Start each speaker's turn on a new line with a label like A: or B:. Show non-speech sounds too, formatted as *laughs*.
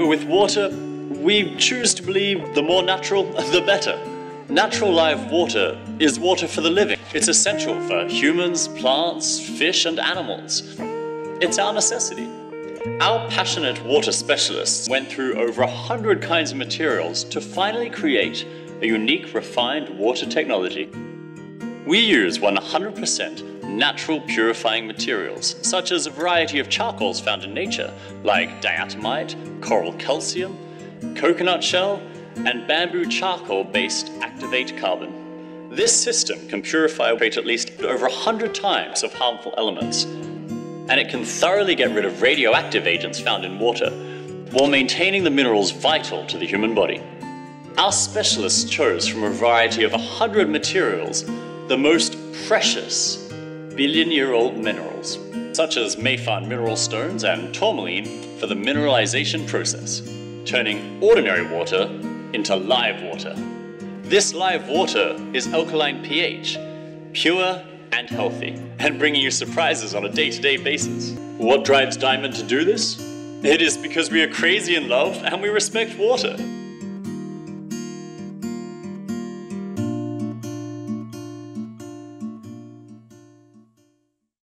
A: With water, we choose to believe the more natural, *laughs* the better. Natural live water is water for the living. It's essential for humans, plants, fish, and animals. It's our necessity. Our passionate water specialists went through over a hundred kinds of materials to finally create a unique, refined water technology. We use 100% natural purifying materials, such as a variety of charcoals found in nature, like diatomite, coral calcium, coconut shell, and bamboo charcoal based activate carbon. This system can purify at least over 100 times of harmful elements, and it can thoroughly get rid of radioactive agents found in water while maintaining the minerals vital to the human body. Our specialists chose from a variety of 100 materials the most precious billion year old minerals, such as Maifan mineral stones and tourmaline for the mineralization process, turning ordinary water into live water. This live water is alkaline pH, pure and healthy, and bringing you surprises on a day to day basis. What drives Diamond to do this? It is because we are crazy in love and we respect water.